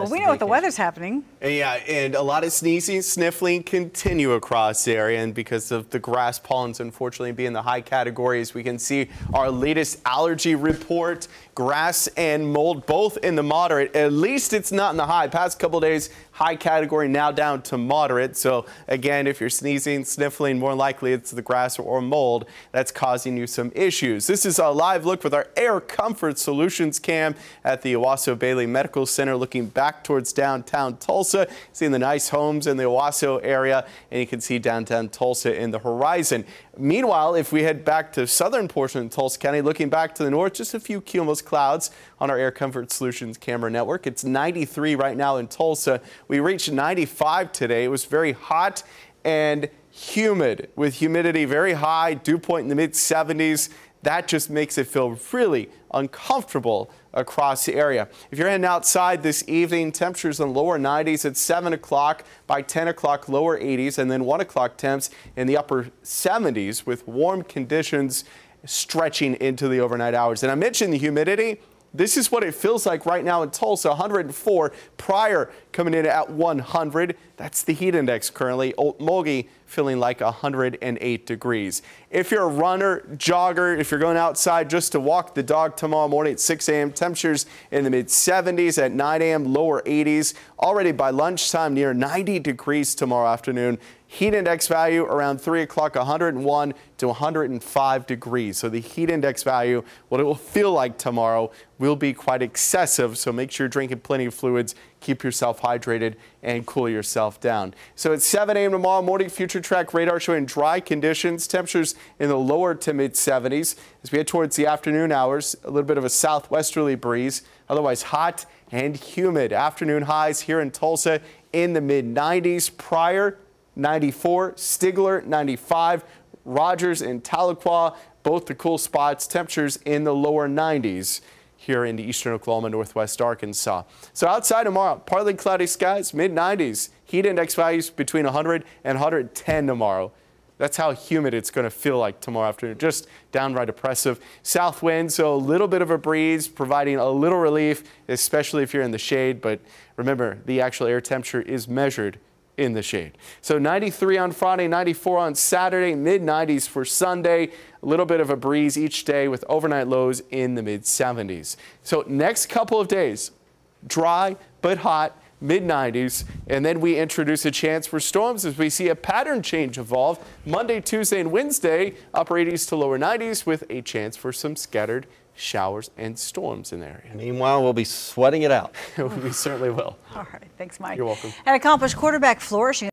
Well, we know what the weather's happening. And yeah, and a lot of sneezing, sniffling continue across the area. And because of the grass pollens, unfortunately, being the high categories, we can see our latest allergy report. Grass and mold both in the moderate. At least it's not in the high. Past couple days, high category now down to moderate. So again, if you're sneezing, sniffling, more likely it's the grass or mold that's causing you some issues. This is a live look with our Air Comfort Solutions cam at the Owasso Bailey Medical Center looking back towards downtown Tulsa. Seeing the nice homes in the Owasso area, and you can see downtown Tulsa in the horizon. Meanwhile, if we head back to southern portion of Tulsa County, looking back to the north, just a few cumulus clouds on our Air Comfort Solutions camera network. It's 93 right now in Tulsa. We reached 95 today. It was very hot and humid with humidity very high, dew point in the mid 70s. That just makes it feel really uncomfortable across the area. If you're heading outside this evening, temperatures in lower 90s at 7 o'clock, by 10 o'clock lower 80s, and then 1 o'clock temps in the upper 70s with warm conditions stretching into the overnight hours. And I mentioned the humidity. This is what it feels like right now in Tulsa, 104 Pryor coming in at 100. That's the heat index currently. Okmulgee feeling like 108 degrees. If you're a runner, jogger, if you're going outside just to walk the dog tomorrow morning at 6 a.m., temperatures in the mid 70s at 9 a.m., lower 80s. Already by lunchtime near 90 degrees tomorrow afternoon. Heat index value around 3 o'clock, 101 to 105 degrees. So the heat index value, what it will feel like tomorrow, will be quite excessive. So make sure you're drinking plenty of fluids, keep yourself hydrated, and cool yourself down. So at 7 a.m. tomorrow morning, Future Track radar showing dry conditions, temperatures in the lower to mid 70s. As we head towards the afternoon hours, a little bit of a southwesterly breeze, otherwise hot and humid. Afternoon highs here in Tulsa in the mid 90s Pryor 94, Stigler 95, Rogers and Tahlequah, both the cool spots, temperatures in the lower 90s here in the eastern Oklahoma, northwest Arkansas. So outside tomorrow, partly cloudy skies, mid 90s, heat index values between 100 and 110 tomorrow. That's how humid it's going to feel like tomorrow afternoon. Just downright oppressive. South wind, so a little bit of a breeze, providing a little relief, especially if you're in the shade. But remember, the actual air temperature is measured in the shade. So 93 on Friday, 94 on Saturday, mid 90s for Sunday. A little bit of a breeze each day with overnight lows in the mid 70s. So next couple of days, dry but hot mid 90s, and then we introduce a chance for storms as we see a pattern change evolve Monday, Tuesday, and Wednesday, upper 80s to lower 90s with a chance for some scattered showers and storms in the area. Meanwhile, we'll be sweating it out. we certainly will. All right. Thanks, Mike. You're welcome. An accomplished quarterback flourishing.